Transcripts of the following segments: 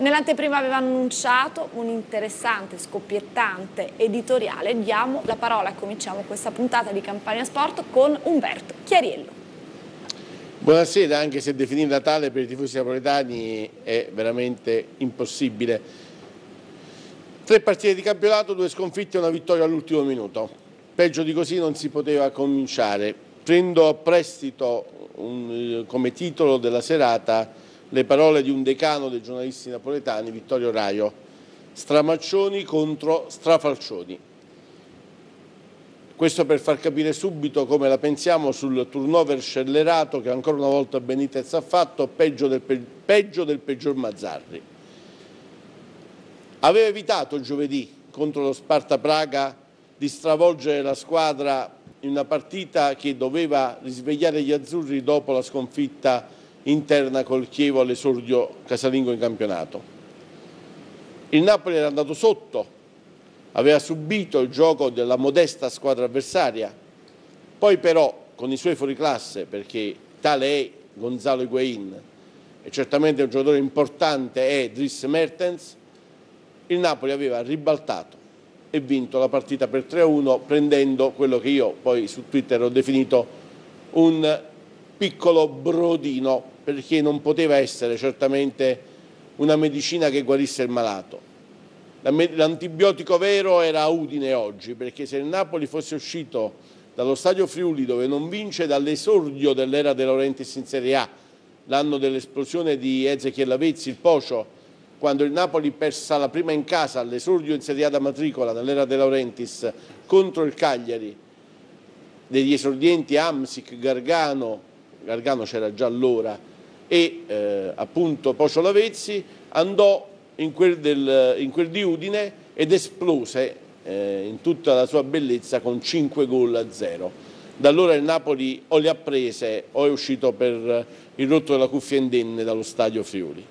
Nell'anteprima aveva annunciato un interessante, scoppiettante editoriale. Diamo la parola e cominciamo questa puntata di Campania Sport con Umberto Chiariello. Buonasera, anche se definirla tale per i tifosi napoletani è veramente impossibile. Tre partite di campionato, due sconfitte e una vittoria all'ultimo minuto. Peggio di così non si poteva cominciare. Prendo a prestito un, come titolo della serata le parole di un decano dei giornalisti napoletani, Vittorio Raio, stramaccioni contro strafalcioni. Questo per far capire subito come la pensiamo sul turnover scellerato che ancora una volta Benitez ha fatto, peggio del, peggio del peggior Mazzarri. Aveva evitato giovedì contro lo Sparta Praga di stravolgere la squadra in una partita che doveva risvegliare gli azzurri dopo la sconfitta interna col Chievo all'esordio casalingo in campionato. Il Napoli era andato sotto, aveva subito il gioco della modesta squadra avversaria, poi però con i suoi fuoriclasse, perché tale è Gonzalo Higuain e certamente un giocatore importante è Dries Mertens, il Napoli aveva ribaltato e vinto la partita per 3-1 prendendo quello che io poi su Twitter ho definito un piccolo brodino perché non poteva essere certamente una medicina che guarisse il malato. L'antibiotico vero era Udine oggi, perché se il Napoli fosse uscito dallo stadio Friuli dove non vince dall'esordio dell'era De Laurentiis in Serie A, l'anno dell'esplosione di Ezechiel Lavezzi, il Pocio, quando il Napoli persa la prima in casa all'esordio in Serie A da matricola nell'era De Laurentiis contro il Cagliari, degli esordienti Amsic, Gargano, Gargano c'era già allora, e eh, appunto Pocio Lavezzi, andò in quel, del, in quel di Udine ed esplose eh, in tutta la sua bellezza con 5 gol a 0. Da allora il Napoli o le ha prese o è uscito per il rotto della cuffia indenne dallo stadio Friuli.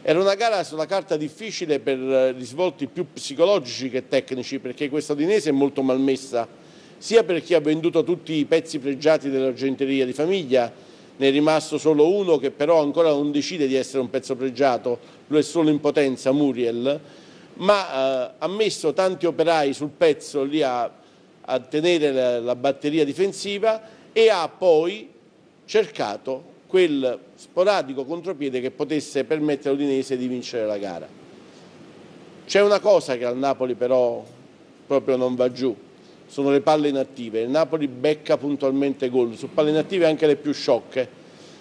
Era una gara sulla carta difficile per risvolti più psicologici che tecnici perché questa Udinese è molto malmessa sia per chi ha venduto tutti i pezzi pregiati dell'argenteria di famiglia, ne è rimasto solo uno che però ancora non decide di essere un pezzo pregiato, lui è solo in potenza, Muriel, ma eh, ha messo tanti operai sul pezzo lì a, a tenere la, la batteria difensiva e ha poi cercato quel sporadico contropiede che potesse permettere all'Udinese di vincere la gara. C'è una cosa che al Napoli però proprio non va giù, sono le palle inattive. Il Napoli becca puntualmente gol, su palle inattive anche le più sciocche.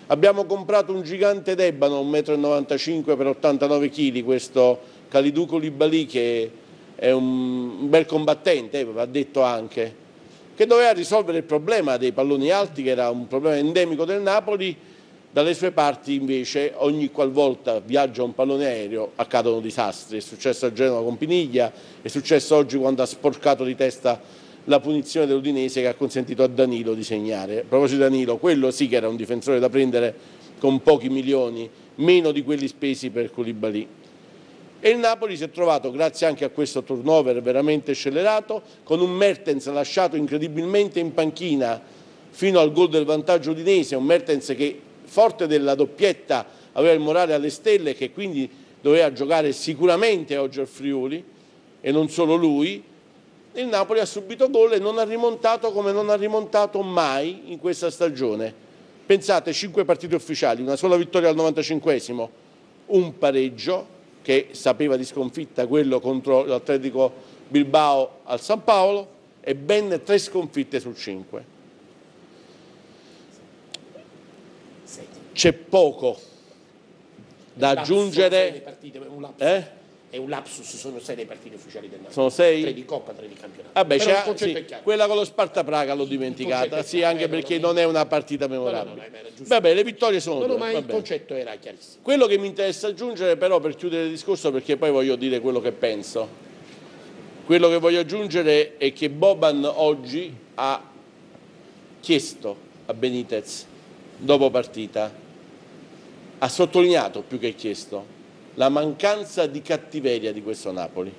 Abbiamo comprato un gigante d'Ebano, 1,95 m per 89 kg, questo Kalidou Koulibaly che è un bel combattente, va detto anche, che doveva risolvere il problema dei palloni alti, che era un problema endemico del Napoli, dalle sue parti invece ogni qualvolta viaggia un pallone aereo accadono disastri, è successo a Genova con Piniglia, è successo oggi quando ha sporcato di testa la punizione dell'Udinese che ha consentito a Danilo di segnare. A proposito di Danilo, quello sì che era un difensore da prendere con pochi milioni, meno di quelli spesi per Koulibaly. E il Napoli si è trovato, grazie anche a questo turnover veramente scellerato, con un Mertens lasciato incredibilmente in panchina fino al gol del vantaggio udinese, un Mertens che forte della doppietta aveva il morale alle stelle e che quindi doveva giocare sicuramente oggi al Friuli e non solo lui, il Napoli ha subito gol e non ha rimontato come non ha rimontato mai in questa stagione. Pensate, cinque partite ufficiali, una sola vittoria al 95esimo, un pareggio che sapeva di sconfitta quello contro l'Atletico Bilbao al San Paolo e ben tre sconfitte su cinque. C'è poco da aggiungere. Eh? È un lapsus, sono sei le partite ufficiali del Napoli. Sono sei? Tre di Coppa, tre di campionato. Vabbè, sì, quella con lo Sparta Praga l'ho dimenticata, sì, anche eh, perché non è una partita memorabile. No, no, no, Vabbè, le vittorie sono no, due. Ma il concetto era chiarissimo. Quello che mi interessa aggiungere però per chiudere il discorso, perché poi voglio dire quello che penso, quello che voglio aggiungere è che Boban oggi ha chiesto a Benitez, dopo partita, ha sottolineato più che chiesto, la mancanza di cattiveria di questo Napoli.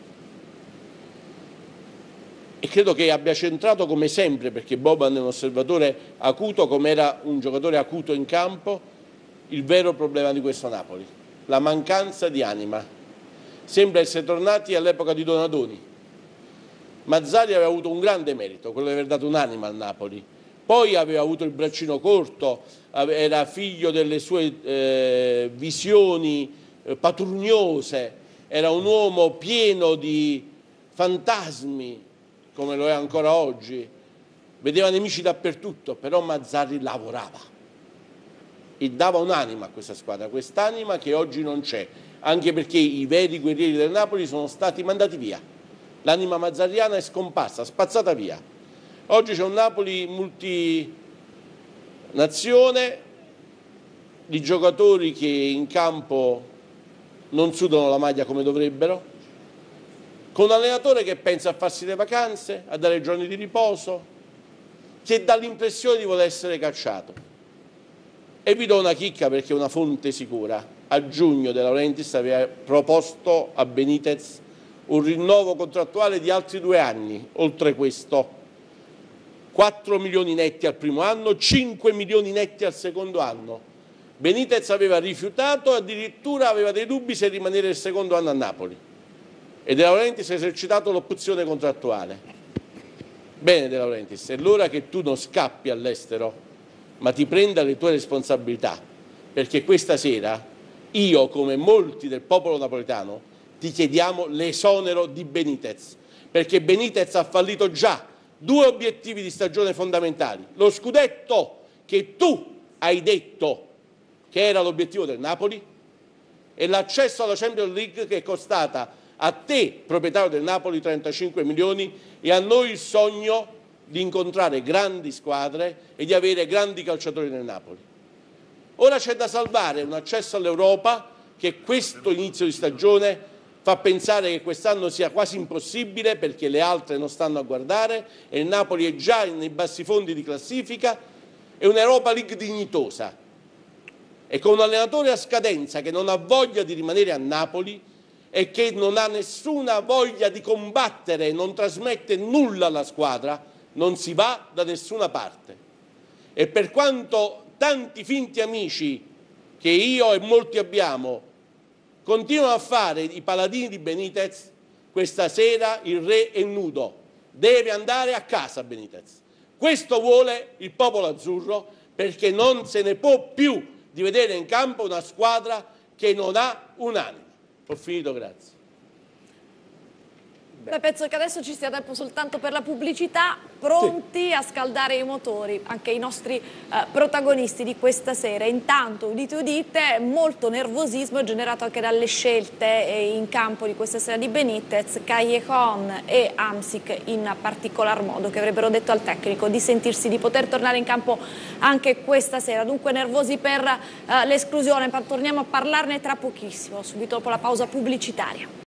E credo che abbia centrato come sempre, perché Boban è un osservatore acuto, come era un giocatore acuto in campo, il vero problema di questo Napoli. la mancanza di anima. Sembra essere tornati all'epoca di Donadoni. Mazzari aveva avuto un grande merito, quello di aver dato un'anima al Napoli. Poi aveva avuto il braccino corto, era figlio delle sue eh, visioni patrugnose, era un uomo pieno di fantasmi, come lo è ancora oggi. Vedeva nemici dappertutto, però Mazzari lavorava e dava un'anima a questa squadra, quest'anima che oggi non c'è, anche perché i veri guerrieri del Napoli sono stati mandati via. L'anima mazzariana è scomparsa, spazzata via. Oggi c'è un Napoli multinazione di giocatori che in campo non sudano la maglia come dovrebbero, con un allenatore che pensa a farsi le vacanze, a dare giorni di riposo, che dà l'impressione di voler essere cacciato. E vi do una chicca perché è una fonte sicura. A giugno De Laurentiis aveva proposto a Benitez un rinnovo contrattuale di altri due anni, oltre questo. 4 milioni netti al primo anno, 5 milioni netti al secondo anno. Benitez aveva rifiutato addirittura aveva dei dubbi se rimanere il secondo anno a Napoli. E De Laurentiis ha esercitato l'opzione contrattuale. Bene De Laurentiis, è l'ora che tu non scappi all'estero ma ti prenda le tue responsabilità, perché questa sera io, come molti del popolo napoletano, ti chiediamo l'esonero di Benitez, perché Benitez ha fallito già due obiettivi di stagione fondamentali. Lo scudetto che tu hai detto che era l'obiettivo del Napoli e l'accesso alla Champions League che è costata a te, proprietario del Napoli, 35 milioni e a noi il sogno di incontrare grandi squadre e di avere grandi calciatori nel Napoli. Ora c'è da salvare un accesso all'Europa che questo inizio di stagione fa pensare che quest'anno sia quasi impossibile perché le altre non stanno a guardare e il Napoli è già nei bassi fondi di classifica e un'Europa League dignitosa e con un allenatore a scadenza che non ha voglia di rimanere a Napoli e che non ha nessuna voglia di combattere, non trasmette nulla alla squadra, non si va da nessuna parte. E per quanto tanti finti amici che io e molti abbiamo continuano a fare i paladini di Benitez, questa sera il re è nudo, deve andare a casa Benitez. Questo vuole il popolo azzurro perché non se ne può più di vedere in campo una squadra che non ha un'anima. Ho finito, grazie. Beh, penso che adesso ci sia tempo soltanto per la pubblicità, pronti sì. a scaldare i motori, anche i nostri eh, protagonisti di questa sera. Intanto, udite udite, molto nervosismo generato anche dalle scelte eh, in campo di questa sera di Benitez, Callejon e Amsic in particolar modo, che avrebbero detto al tecnico di sentirsi di poter tornare in campo anche questa sera. Dunque nervosi per eh, l'esclusione, torniamo a parlarne tra pochissimo, subito dopo la pausa pubblicitaria.